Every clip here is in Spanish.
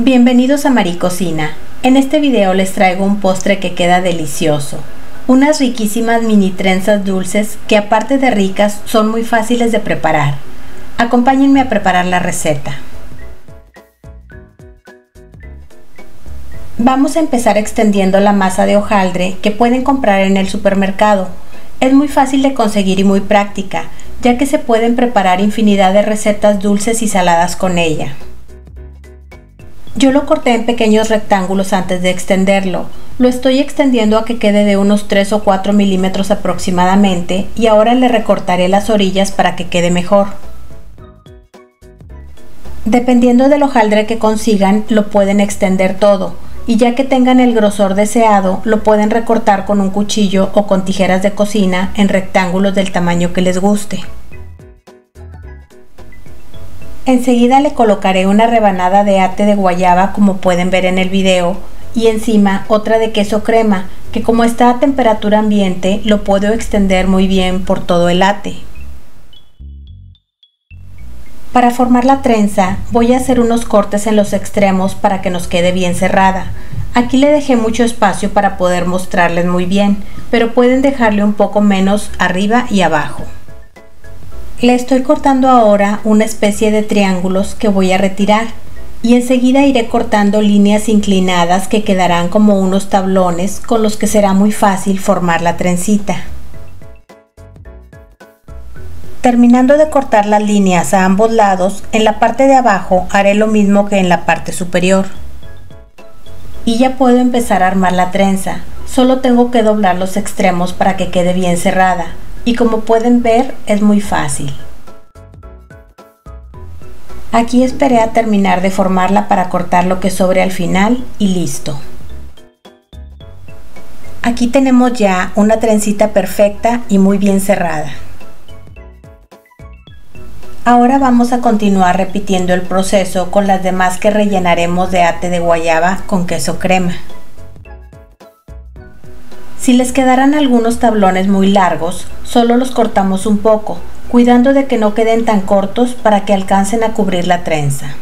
Bienvenidos a Maricocina. En este video les traigo un postre que queda delicioso. Unas riquísimas mini trenzas dulces que aparte de ricas son muy fáciles de preparar. Acompáñenme a preparar la receta. Vamos a empezar extendiendo la masa de hojaldre que pueden comprar en el supermercado. Es muy fácil de conseguir y muy práctica, ya que se pueden preparar infinidad de recetas dulces y saladas con ella. Yo lo corté en pequeños rectángulos antes de extenderlo. Lo estoy extendiendo a que quede de unos 3 o 4 milímetros aproximadamente y ahora le recortaré las orillas para que quede mejor. Dependiendo del hojaldre que consigan, lo pueden extender todo y ya que tengan el grosor deseado, lo pueden recortar con un cuchillo o con tijeras de cocina en rectángulos del tamaño que les guste. Enseguida le colocaré una rebanada de ate de guayaba como pueden ver en el video y encima otra de queso crema que como está a temperatura ambiente lo puedo extender muy bien por todo el ate. Para formar la trenza voy a hacer unos cortes en los extremos para que nos quede bien cerrada. Aquí le dejé mucho espacio para poder mostrarles muy bien, pero pueden dejarle un poco menos arriba y abajo. Le estoy cortando ahora una especie de triángulos que voy a retirar y enseguida iré cortando líneas inclinadas que quedarán como unos tablones con los que será muy fácil formar la trencita. Terminando de cortar las líneas a ambos lados, en la parte de abajo haré lo mismo que en la parte superior. Y ya puedo empezar a armar la trenza, solo tengo que doblar los extremos para que quede bien cerrada y como pueden ver es muy fácil. Aquí esperé a terminar de formarla para cortar lo que sobre al final y listo. Aquí tenemos ya una trencita perfecta y muy bien cerrada. Ahora vamos a continuar repitiendo el proceso con las demás que rellenaremos de ate de guayaba con queso crema. Si les quedaran algunos tablones muy largos, solo los cortamos un poco, cuidando de que no queden tan cortos para que alcancen a cubrir la trenza.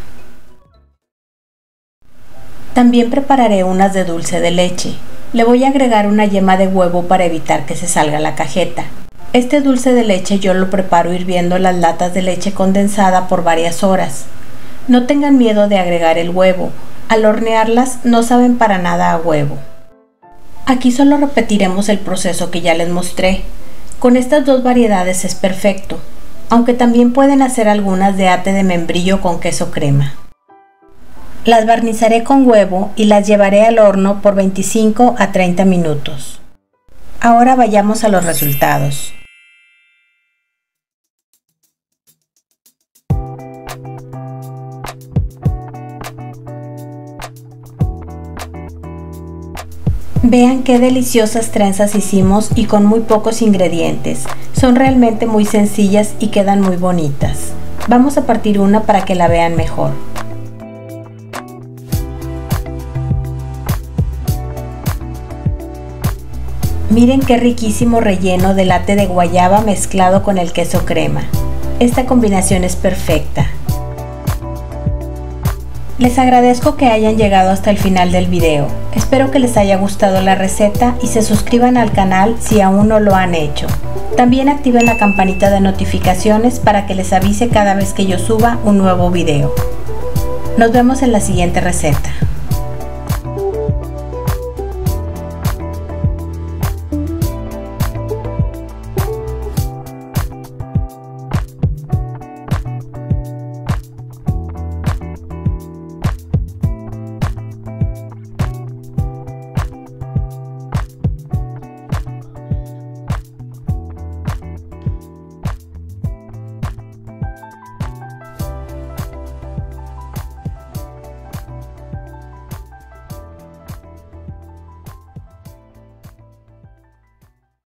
También prepararé unas de dulce de leche. Le voy a agregar una yema de huevo para evitar que se salga la cajeta. Este dulce de leche yo lo preparo hirviendo las latas de leche condensada por varias horas. No tengan miedo de agregar el huevo. Al hornearlas no saben para nada a huevo. Aquí solo repetiremos el proceso que ya les mostré. Con estas dos variedades es perfecto, aunque también pueden hacer algunas de ate de membrillo con queso crema. Las barnizaré con huevo y las llevaré al horno por 25 a 30 minutos. Ahora vayamos a los resultados. Vean qué deliciosas trenzas hicimos y con muy pocos ingredientes. Son realmente muy sencillas y quedan muy bonitas. Vamos a partir una para que la vean mejor. Miren qué riquísimo relleno de latte de guayaba mezclado con el queso crema. Esta combinación es perfecta. Les agradezco que hayan llegado hasta el final del video. Espero que les haya gustado la receta y se suscriban al canal si aún no lo han hecho. También activen la campanita de notificaciones para que les avise cada vez que yo suba un nuevo video. Nos vemos en la siguiente receta.